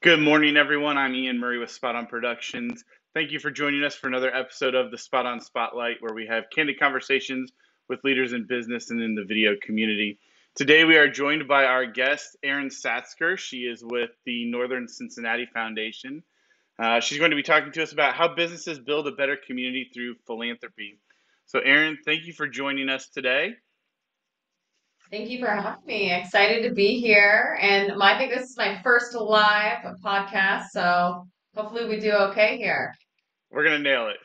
Good morning, everyone. I'm Ian Murray with SpotOn Productions. Thank you for joining us for another episode of the SpotOn Spotlight, where we have candid conversations with leaders in business and in the video community. Today, we are joined by our guest, Erin Satzger. She is with the Northern Cincinnati Foundation. Uh, she's going to be talking to us about how businesses build a better community through philanthropy. So, Erin, thank you for joining us today. Thank you for having me. Excited to be here. And I think this is my first live podcast, so hopefully we do okay here. We're going to nail it.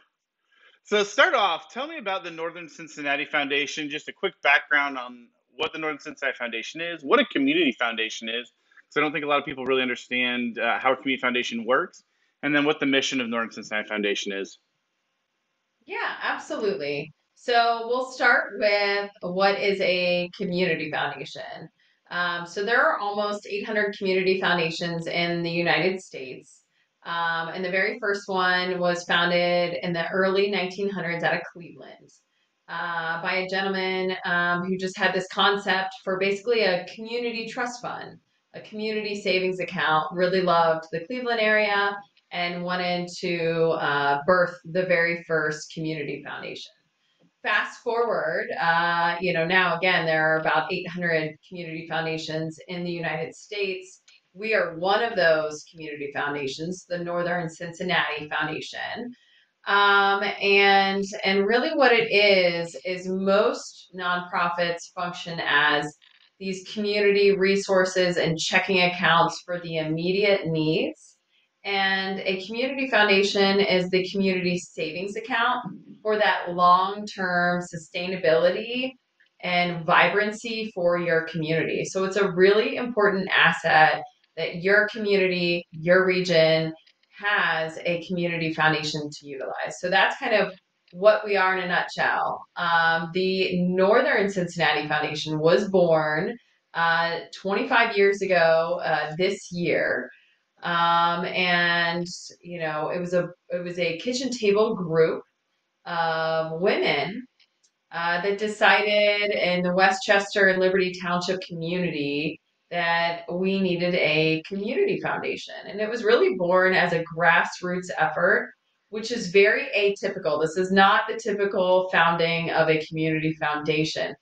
So, start off, tell me about the Northern Cincinnati Foundation, just a quick background on what the Northern Cincinnati Foundation is, what a community foundation is, because I don't think a lot of people really understand uh, how a community foundation works, and then what the mission of Northern Cincinnati Foundation is. Yeah, absolutely. So we'll start with what is a community foundation. Um, so there are almost 800 community foundations in the United States. Um, and the very first one was founded in the early 1900s out of Cleveland uh, by a gentleman um, who just had this concept for basically a community trust fund, a community savings account, really loved the Cleveland area and wanted to uh, birth the very first community foundation fast forward, uh, you know, now again, there are about 800 community foundations in the United States. We are one of those community foundations, the Northern Cincinnati Foundation. Um, and and really what it is is most nonprofits function as these community resources and checking accounts for the immediate needs and a community foundation is the community savings account for that long term sustainability and vibrancy for your community. So it's a really important asset that your community, your region has a community foundation to utilize. So that's kind of what we are in a nutshell. Um, the Northern Cincinnati Foundation was born uh, 25 years ago uh, this year. Um, and you know, it was a it was a kitchen table group of women uh, that decided in the Westchester and Liberty Township community that we needed a community foundation. And it was really born as a grassroots effort, which is very atypical. This is not the typical founding of a community foundation.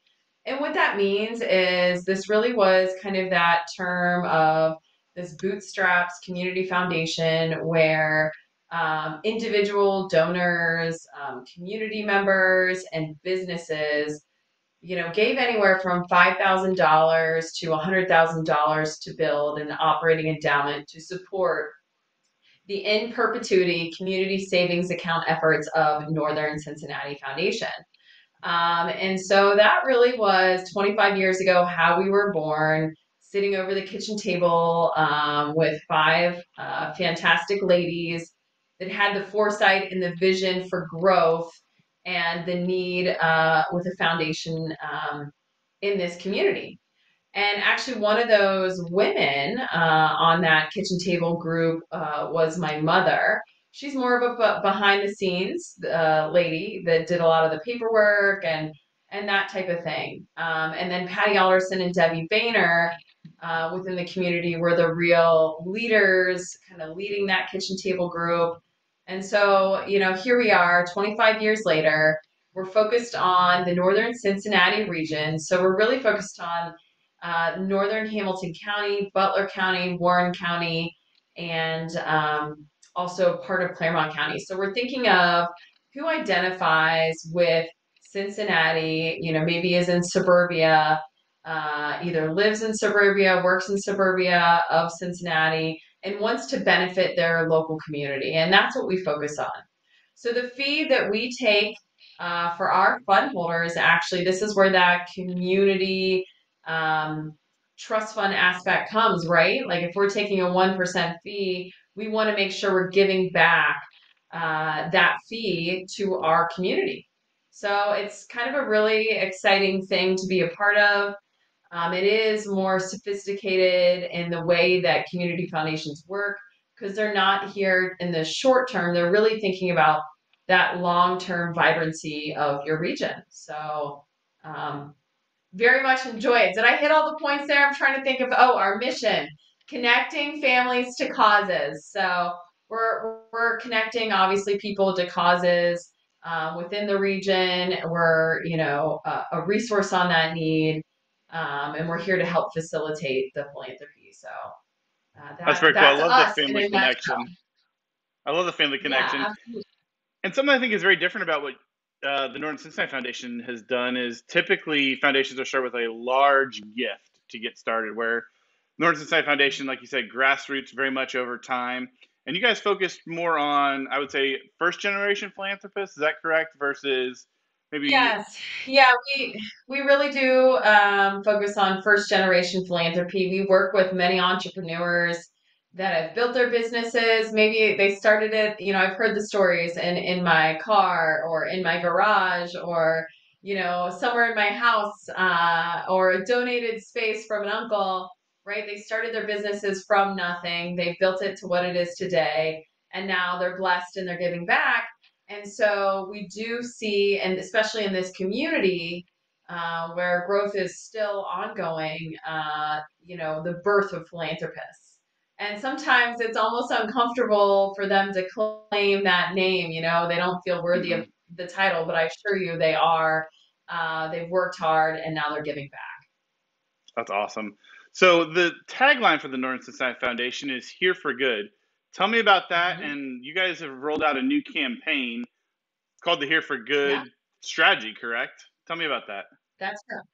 And what that means is this really was kind of that term of this bootstraps community foundation where um, individual donors, um, community members, and businesses, you know, gave anywhere from five thousand dollars to hundred thousand dollars to build an operating endowment to support the in perpetuity community savings account efforts of Northern Cincinnati Foundation. Um, and so that really was 25 years ago how we were born sitting over the kitchen table um, with five uh, fantastic ladies that had the foresight and the vision for growth and the need uh, with a foundation um, in this community. And actually, one of those women uh, on that kitchen table group uh, was my mother. She's more of a behind the scenes uh, lady that did a lot of the paperwork and and that type of thing. Um, and then Patty Alderson and Debbie Boehner uh, within the community were the real leaders, kind of leading that kitchen table group. And so, you know, here we are 25 years later. We're focused on the northern Cincinnati region. So we're really focused on uh, northern Hamilton County, Butler County, Warren County, and um, also part of Clermont County. So we're thinking of who identifies with Cincinnati, you know, maybe is in suburbia, uh, either lives in suburbia, works in suburbia of Cincinnati, and wants to benefit their local community. And that's what we focus on. So the fee that we take uh, for our fund holders, actually, this is where that community um, trust fund aspect comes, right? Like if we're taking a 1% fee, we want to make sure we're giving back uh, that fee to our community. So it's kind of a really exciting thing to be a part of. Um, it is more sophisticated in the way that community foundations work because they're not here in the short term. They're really thinking about that long term vibrancy of your region. So, um, very much enjoy it. Did I hit all the points there? I'm trying to think of, oh, our mission connecting families to causes. So we're we're connecting obviously people to causes um, within the region. We're you know a, a resource on that need, um, and we're here to help facilitate the philanthropy. So uh, that, that's very cool. I love the family connection. I love the family connection. Yeah, and something I think is very different about what uh, the Northern Cincinnati Foundation has done is typically foundations are start with a large gift to get started, where Northern Cincinnati Foundation, like you said, grassroots very much over time. And you guys focused more on, I would say, first generation philanthropists. Is that correct? Versus maybe. Yes. Yeah, we, we really do um, focus on first generation philanthropy. We work with many entrepreneurs that have built their businesses. Maybe they started it, you know, I've heard the stories in, in my car or in my garage or, you know, somewhere in my house uh, or a donated space from an uncle, right? They started their businesses from nothing. They built it to what it is today. And now they're blessed and they're giving back. And so we do see, and especially in this community, uh, where growth is still ongoing, uh, you know, the birth of philanthropists. And sometimes it's almost uncomfortable for them to claim that name you know they don't feel worthy mm-hmm. of the title but i assure you they are uh, they've worked hard and now they're giving back. That's awesome. So the tagline for the northern cincinnati foundation is here for good tell me about that mm-hmm. and you guys have rolled out a new campaign it's called the here for good yeah. strategy correct tell me about that that's correct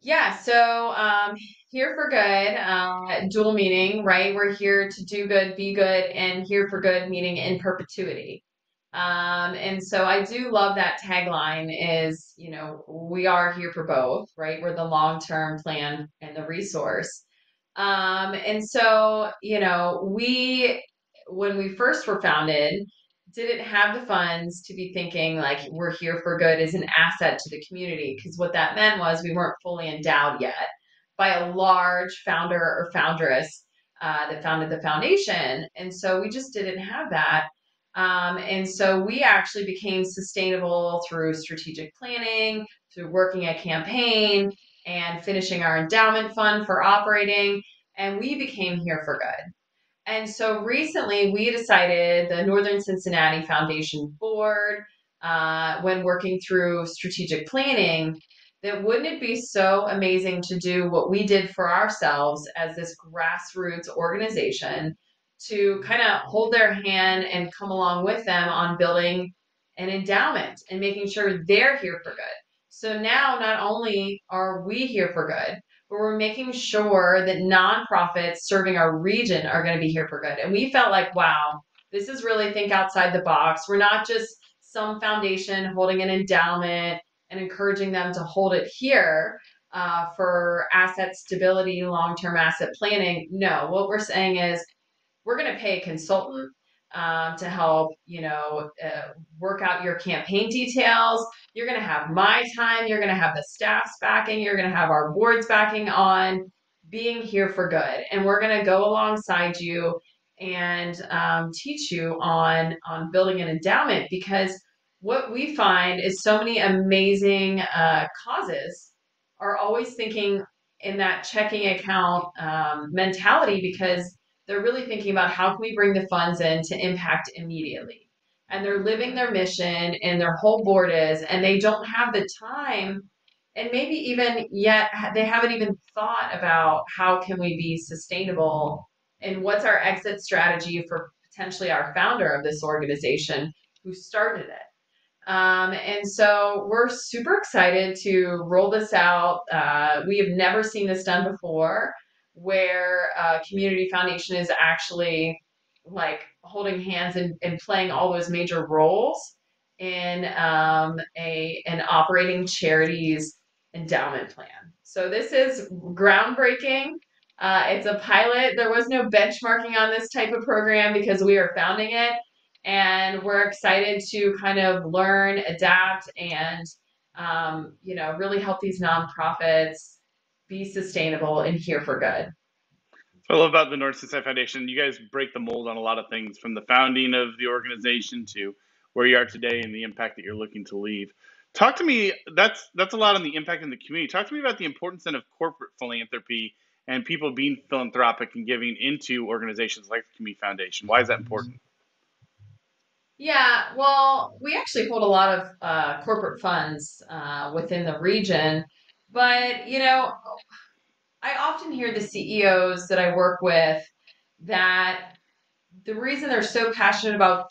yeah, so um, here for good, uh, dual meaning, right? We're here to do good, be good, and here for good, meaning in perpetuity. Um, and so I do love that tagline is, you know, we are here for both, right? We're the long term plan and the resource. Um, and so, you know, we, when we first were founded, didn't have the funds to be thinking like we're here for good as an asset to the community because what that meant was we weren't fully endowed yet by a large founder or foundress uh, that founded the foundation. And so we just didn't have that. Um, and so we actually became sustainable through strategic planning through working a campaign and finishing our endowment fund for operating and we became here for good and so recently we decided, the Northern Cincinnati Foundation Board, uh, when working through strategic planning, that wouldn't it be so amazing to do what we did for ourselves as this grassroots organization to kind of hold their hand and come along with them on building an endowment and making sure they're here for good. So now not only are we here for good, but we're making sure that nonprofits serving our region are going to be here for good. And we felt like, wow, this is really think outside the box. We're not just some foundation holding an endowment and encouraging them to hold it here uh, for asset stability, long term asset planning. No, what we're saying is we're going to pay a consultant um, to help, you know, uh, work out your campaign details. You're going to have my time. You're going to have the staff's backing. You're going to have our board's backing on being here for good. And we're going to go alongside you and um, teach you on on building an endowment because what we find is so many amazing uh, causes are always thinking in that checking account um, mentality because they're really thinking about how can we bring the funds in to impact immediately. And they're living their mission and their whole board is, and they don't have the time and maybe even yet they haven't even thought about how can we be sustainable and what's our exit strategy for potentially our founder of this organization who started it. Um, and so we're super excited to roll this out. Uh, we have never seen this done before where uh, community foundation is actually like holding hands and, and playing all those major roles in um, a an operating charities endowment plan. So this is groundbreaking. Uh, it's a pilot. There was no benchmarking on this type of program because we are founding it, and we're excited to kind of learn, adapt, and um, you know really help these nonprofits be sustainable and here for good. I love about the North Foundation. You guys break the mold on a lot of things from the founding of the organization to where you are today and the impact that you're looking to leave. Talk to me. That's that's a lot on the impact in the community. Talk to me about the importance then of corporate philanthropy and people being philanthropic and giving into organizations like the Community Foundation? Why is that important? Yeah, well, we actually hold a lot of uh, corporate funds uh, within the region, but you know, I often hear the CEOs that I work with that the reason they're so passionate about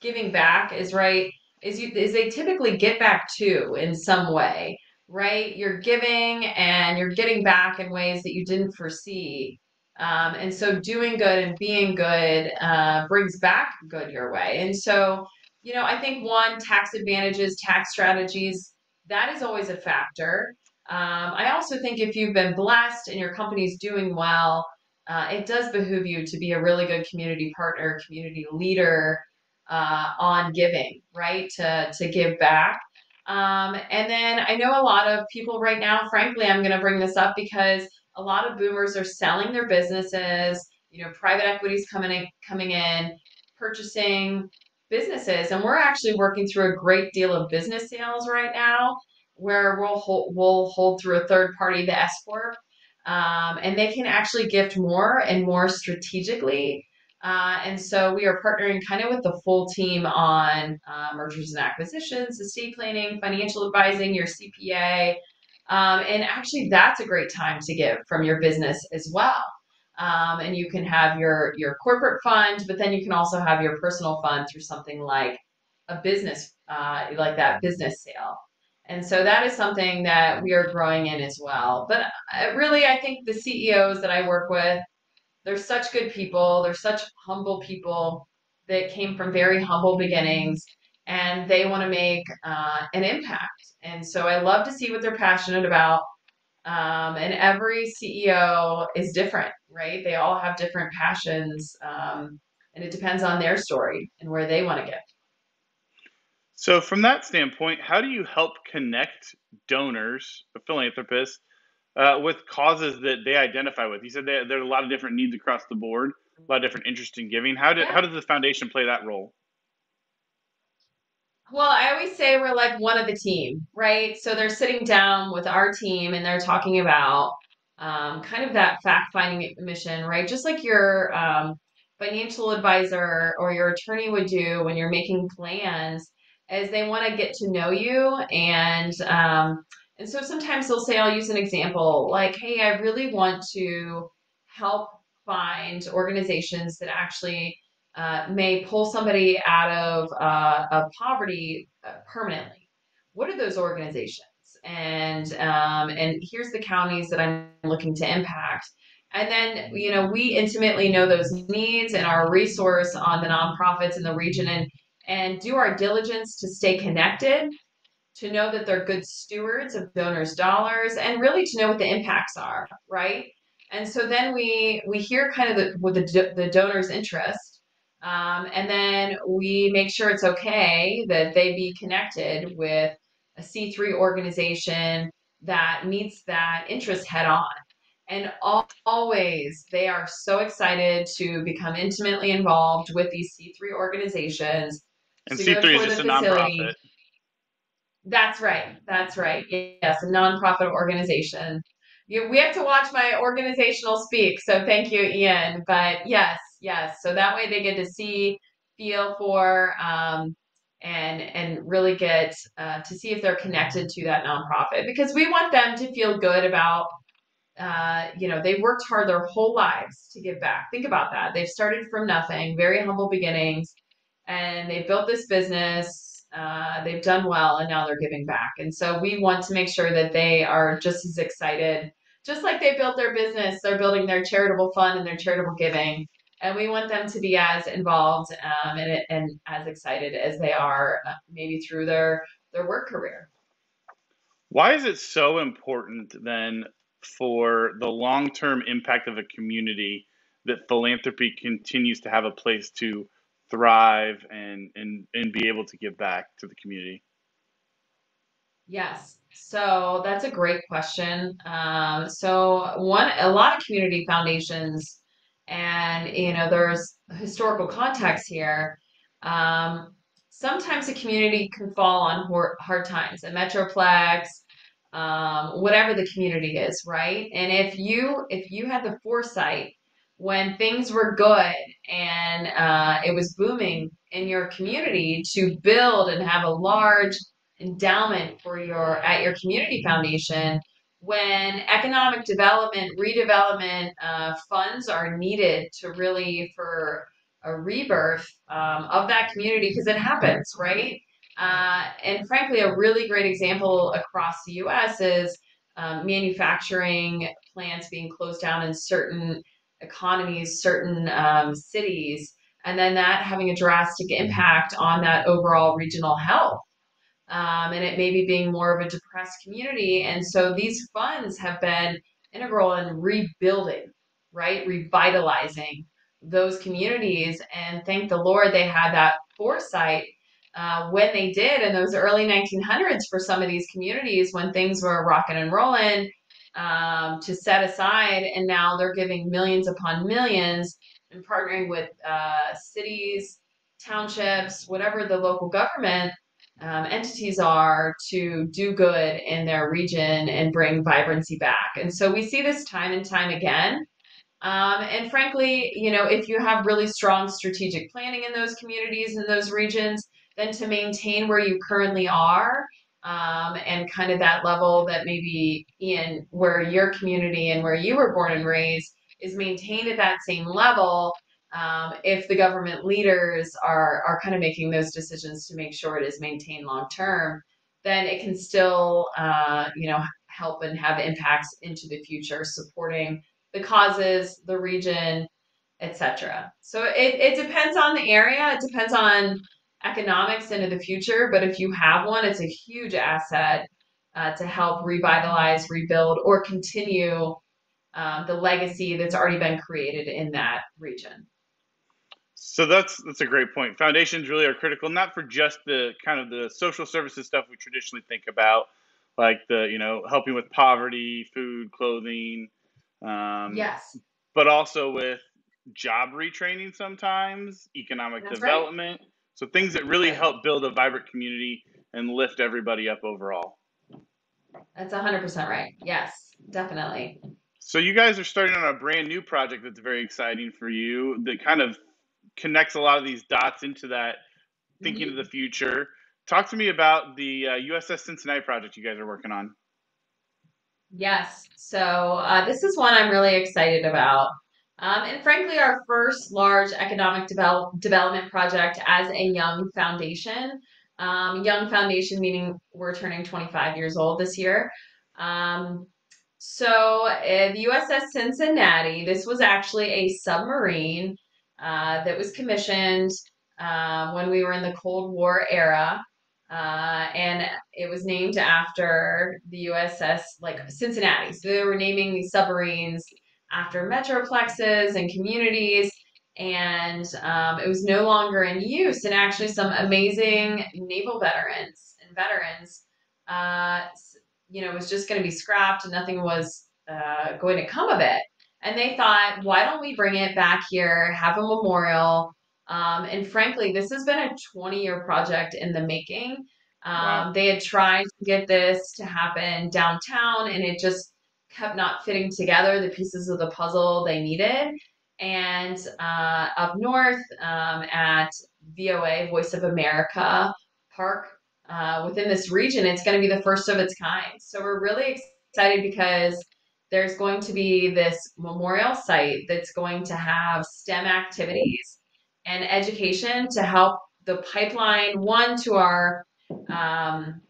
giving back is right is you is they typically get back too in some way, right? You're giving and you're getting back in ways that you didn't foresee. Um, and so doing good and being good uh, brings back good your way. And so, you know, I think one, tax advantages, tax strategies, that is always a factor. Um, I also think if you've been blessed and your company's doing well, uh, it does behoove you to be a really good community partner, community leader uh, on giving, right? To, to give back. Um, and then I know a lot of people right now, frankly, I'm going to bring this up because a lot of boomers are selling their businesses, you know, private equities coming in, coming in, purchasing businesses. And we're actually working through a great deal of business sales right now where we'll hold, we'll hold through a third party, the S Corp, um, and they can actually gift more and more strategically. Uh, and so we are partnering kind of with the full team on uh, mergers and acquisitions, estate planning, financial advising, your CPA. Um, and actually, that's a great time to give from your business as well. Um, and you can have your your corporate fund, but then you can also have your personal fund through something like a business, uh, like that business sale. And so that is something that we are growing in as well. But uh, really, I think the CEOs that I work with, they're such good people. They're such humble people that came from very humble beginnings and they want to make uh, an impact. And so I love to see what they're passionate about. Um, and every CEO is different, right? They all have different passions. Um, and it depends on their story and where they want to get. So, from that standpoint, how do you help connect donors, philanthropists, uh, with causes that they identify with? You said there are a lot of different needs across the board, a lot of different interest in giving. How, do, yeah. how does the foundation play that role? Well, I always say we're like one of the team, right? So they're sitting down with our team and they're talking about um, kind of that fact finding mission, right? Just like your um, financial advisor or your attorney would do when you're making plans is they want to get to know you and um, and so sometimes they'll say i'll use an example like hey i really want to help find organizations that actually uh, may pull somebody out of uh, of poverty uh, permanently. What are those organizations? And um, and here's the counties that i'm looking to impact. And then you know we intimately know those needs and our resource on the nonprofits in the region and and do our diligence to stay connected, to know that they're good stewards of donors' dollars, and really to know what the impacts are, right? And so then we we hear kind of the with the, the donor's interest, um, and then we make sure it's okay that they be connected with a C3 organization that meets that interest head on. And always, they are so excited to become intimately involved with these C3 organizations and C3 is just a nonprofit. That's right. That's right. Yes, a nonprofit organization. You, we have to watch my organizational speak. So thank you, Ian. But yes, yes. So that way they get to see, feel for, um, and and really get uh, to see if they're connected to that nonprofit because we want them to feel good about. Uh, you know, they worked hard their whole lives to give back. Think about that. They've started from nothing, very humble beginnings and they built this business. Uh, they've done well, and now they're giving back. And so we want to make sure that they are just as excited, just like they built their business. They're building their charitable fund and their charitable giving, and we want them to be as involved um, and, and as excited as they are, uh, maybe through their their work career. Why is it so important then for the long term impact of a community that philanthropy continues to have a place to thrive and and and be able to give back to the community? Yes. So that's a great question. Um, so one, a lot of community foundations, and you know, there's historical context here. Um, sometimes a community can fall on hard times. A metroplex, um, whatever the community is, right? And if you if you had the foresight when things were good and uh, it was booming in your community to build and have a large endowment for your at your community foundation when economic development redevelopment uh, funds are needed to really for a rebirth um, of that community because it happens right? Uh, and frankly a really great example across the us is um, manufacturing plants being closed down in certain economies certain um, cities and then that having a drastic impact on that overall regional health um, and it maybe being more of a depressed community. And so these funds have been integral in rebuilding, right? Revitalizing those communities. And thank the Lord they had that foresight uh, when they did in those early 1900s for some of these communities when things were rocking and rolling um, to set aside. And now they're giving millions upon millions and partnering with uh, cities, townships, whatever the local government um, entities are to do good in their region and bring vibrancy back. And so we see this time and time again. Um, and frankly, you know, if you have really strong strategic planning in those communities and those regions, then to maintain where you currently are um, and kind of that level that maybe in where your community and where you were born and raised is maintained at that same level um, if the government leaders are are kind of making those decisions to make sure it is maintained long term, then it can still uh, you know help and have impacts into the future, supporting the causes, the region, etc. So it, it depends on the area. It depends on economics into the future. But if you have one, it's a huge asset uh, to help revitalize, rebuild, or continue um, the legacy that's already been created in that region. So that's that's a great point. Foundations really are critical, not for just the kind of the social services stuff we traditionally think about, like the you know helping with poverty, food, clothing. Um, yes. But also with job retraining sometimes, economic that's development. Right. So things that really help build a vibrant community and lift everybody up overall. That's 100% right. Yes, definitely. So you guys are starting on a brand new project that's very exciting for you that kind of connects a lot of these dots into that thinking mm-hmm. of the future. Talk to me about the uh, USS Cincinnati project you guys are working on. Yes. So uh, this is one I'm really excited about. Um, and frankly, our first large economic develop- development project as a young foundation. Um, young foundation meaning we're turning 25 years old this year. Um, so uh, the USS Cincinnati, this was actually a submarine uh, that was commissioned uh, when we were in the Cold War era. Uh, and it was named after the USS like Cincinnati. So they were naming these submarines after metroplexes and communities. And um, it was no longer in use. And actually, some amazing naval veterans and veterans, uh, you know, was just going to be scrapped and nothing was uh, going to come of it. And they thought, why don't we bring it back here, have a memorial? Um, and frankly, this has been a 20 year project in the making. Um, wow. They had tried to get this to happen downtown, and it just kept not fitting together the pieces of the puzzle they needed. And uh, up north um, at VOA, Voice of America Park, uh, within this region, it's going to be the first of its kind. So we're really excited because there's going to be this memorial site that's going to have STEM activities and education to help the pipeline, one, to our um,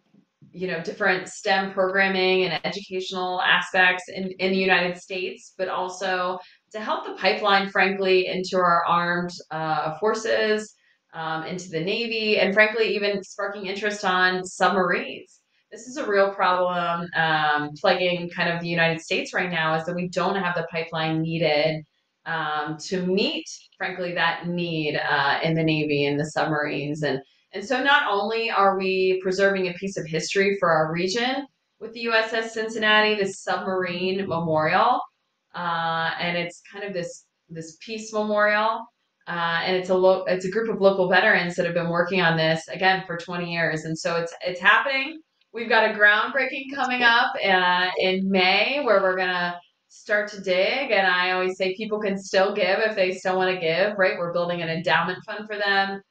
you know different STEM programming and educational aspects in, in the United States, but also to help the pipeline, frankly, into our armed uh, forces, um, into the Navy, and frankly, even sparking interest on submarines this is a real problem um, plaguing kind of the United States right now is that we don't have the pipeline needed um, to meet, frankly, that need uh, in the Navy and the submarines. And, and so not only are we preserving a piece of history for our region with the USS Cincinnati, this submarine memorial, uh, and it's kind of this this peace memorial. Uh, and it's a lo- it's a group of local veterans that have been working on this again for 20 years, and so it's it's happening we've got a groundbreaking coming up uh, in May where we're gonna start to dig. And I always say people can still give if they still want to give. Right? We're building an endowment fund for them.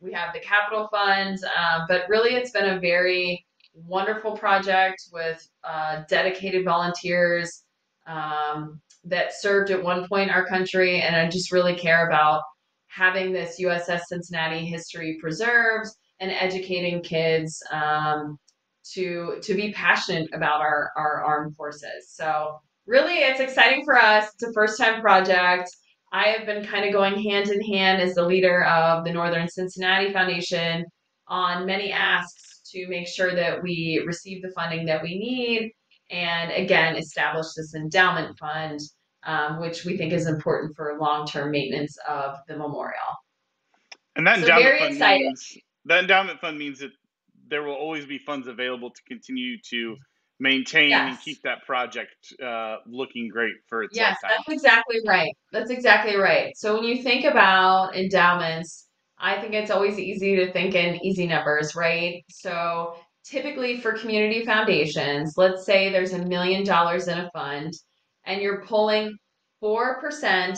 We have the capital fund, uh, but really, it's been a very wonderful project with uh, dedicated volunteers um, that served at one point our country, and I just really care about having this USS Cincinnati history preserved and educating kids um, to to be passionate about our our armed forces. So really, it's exciting for us. It's a first time project. I have been kind of going hand in hand as the leader of the Northern Cincinnati Foundation on many asks to make sure that we receive the funding that we need and again establish this endowment fund um, which we think is important for long-term maintenance of the memorial and that so endowment fund excited. means that endowment fund means that there will always be funds available to continue to maintain yes. and keep that project uh, looking great for its yes, lifetime. that's exactly right. That's exactly right. So when you think about endowments, I think it's always easy to think in easy numbers, right? So typically for community foundations, let's say there's a million dollars in a fund and you're pulling 4%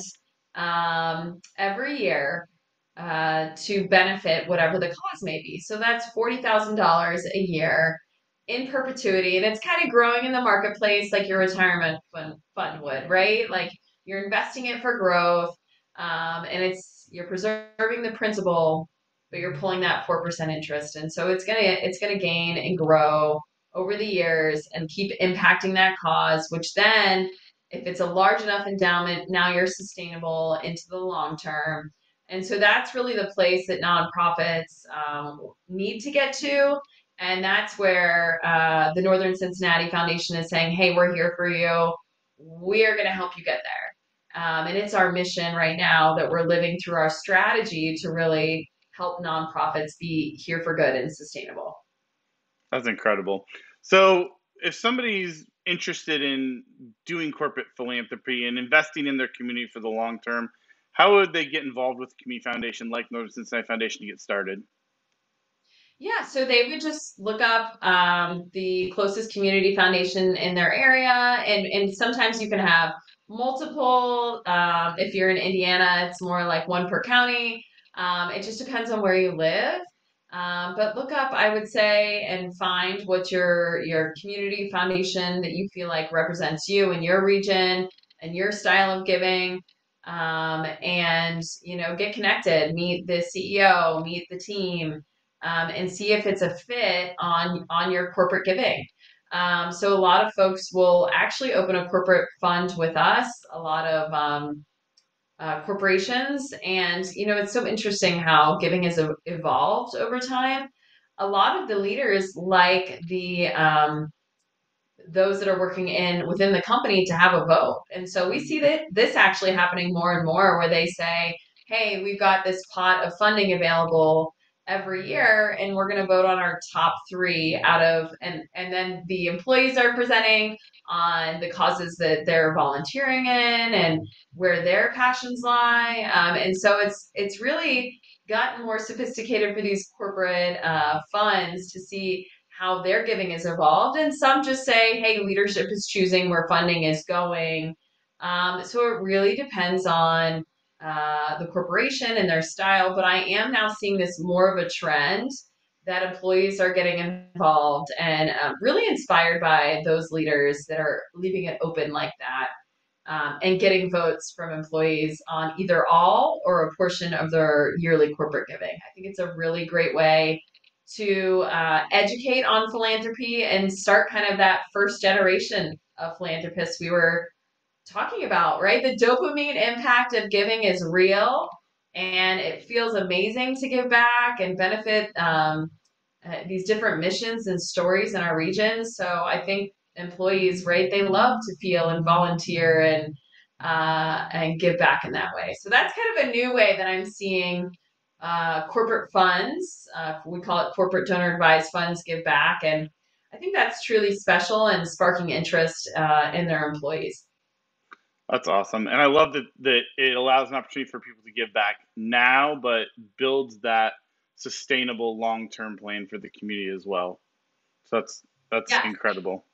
um, every year uh, to benefit whatever the cause may be. So that's $40,000 a year in perpetuity. And it's kind of growing in the marketplace like your retirement fund, would, right? Like you're investing it for growth um, and it's you're preserving the principal but you're pulling that 4% interest. And so it's going to, it's going to gain and grow over the years and keep impacting that cause, which then if it's a large enough endowment, now you're sustainable into the long term. And so that's really the place that nonprofits um, need to get to. And that's where uh, the Northern Cincinnati Foundation is saying, hey, we're here for you. We are going to help you get there. Um, and it's our mission right now that we're living through our strategy to really help nonprofits be here for good and sustainable. That's incredible. So, if somebody's interested in doing corporate philanthropy and investing in their community for the long term, how would they get involved with a community foundation like Northern Cincinnati Foundation to get started? Yeah, so they would just look up um, the closest community foundation in their area, and and sometimes you can have multiple. Um, if you're in Indiana, it's more like one per county. Um, it just depends on where you live. Um, but look up, I would say, and find what your your community foundation that you feel like represents you and your region and your style of giving. Um, and you know, get connected, meet the CEO, meet the team, um, and see if it's a fit on on your corporate giving. Um, so a lot of folks will actually open a corporate fund with us. A lot of um, uh, corporations. And, you know, it's so interesting how giving has evolved over time. A lot of the leaders like the, um, those that are working in within the company to have a vote. And so we see that this actually happening more and more where they say, hey, we've got this pot of funding available every year and we're going to vote on our top three out of and and then the employees are presenting on the causes that they're volunteering in and where their passions lie. Um, and so it's it's really gotten more sophisticated for these corporate uh, funds to see how their giving is evolved. And some just say hey leadership is choosing where funding is going. Um, so it really depends on uh, the corporation and their style, but I am now seeing this more of a trend that employees are getting involved and um, really inspired by those leaders that are leaving it open like that um, and getting votes from employees on either all or a portion of their yearly corporate giving. I think it's a really great way to uh, educate on philanthropy and start kind of that first generation of philanthropists we were talking about, right? The dopamine impact of giving is real and it feels amazing to give back and benefit um, uh, these different missions and stories in our region. So I think employees, right, they love to feel and volunteer and uh, and give back in that way. So that's kind of a new way that I'm seeing uh, corporate funds. Uh, we call it corporate donor advised funds give back, and I think that's truly special and sparking interest uh, in their employees. That's awesome. And I love that, that it allows an opportunity for people to give back now, but builds that sustainable long term plan for the community as well. So that's That's Yeah. incredible.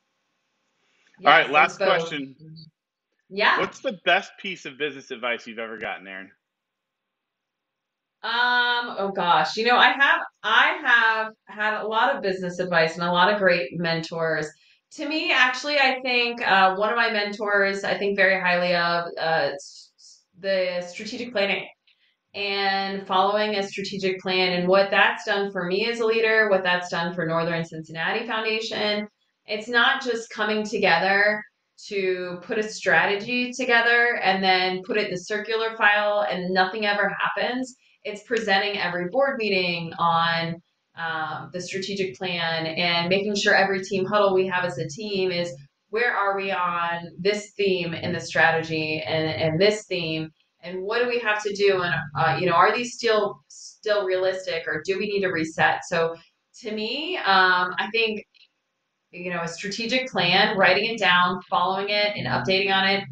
All right, last both. question. Yeah. What's the best piece of business advice you've ever gotten, Erin? Um, oh gosh, you know, I have I have had a lot of business advice and a lot of great mentors. To me, actually, I think uh, one of my mentors I think very highly of uh, the strategic planning and following a strategic plan and what that's done for me as a leader, what that's done for Northern Cincinnati Foundation. It's not just coming together to put a strategy together and then put it in the circular file and nothing ever happens. It's presenting every board meeting on um, the strategic plan and making sure every team huddle we have as a team is where are we on this theme in the strategy and, and this theme? And what do we have to do? And uh, you know are these still still realistic or do we need to reset? So to me um, i think you know a strategic plan writing it down following it and updating on it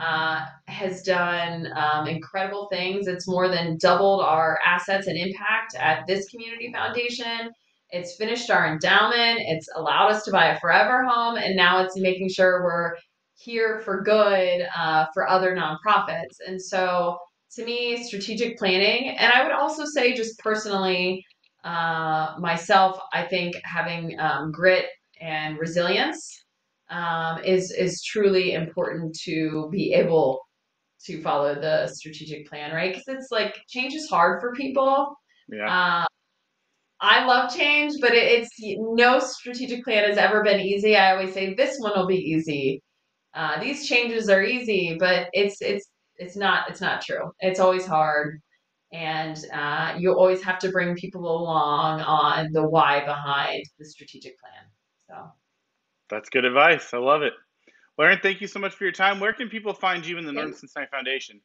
uh, has done um, incredible things. It's more than doubled our assets and impact at this community foundation. It's finished our endowment. It's allowed us to buy a forever home. And now it's making sure we're here for good uh, for other nonprofits. And so, to me, strategic planning, and I would also say, just personally, uh, myself, I think having um, grit and resilience um, is is truly important to be able to follow the strategic plan, right? Because it's like change is hard for people. Yeah. Uh, I love change, but it, it's no strategic plan has ever been easy. I always say this one will be easy uh, these changes are easy, but it's it's it's not it's not true. It's always hard, and uh, you always have to bring people along on the why behind the strategic plan. So That's good advice. I love it. Well, Erin, thank you so much for your time. Where can people find you in the Northern Cincinnati Foundation?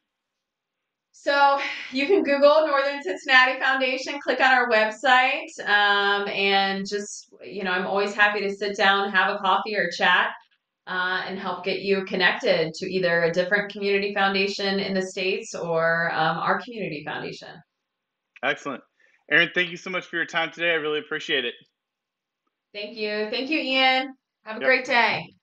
So you can Google Northern Cincinnati Foundation, click on our website, um, and just you know, I'm always happy to sit down, have a coffee or chat. uh, and help get you connected to either a different community foundation in the States or um, our community foundation. Excellent. Erin, thank you so much for your time today. I really appreciate it. Thank you. Thank you, Ian. Have a Yep. great day.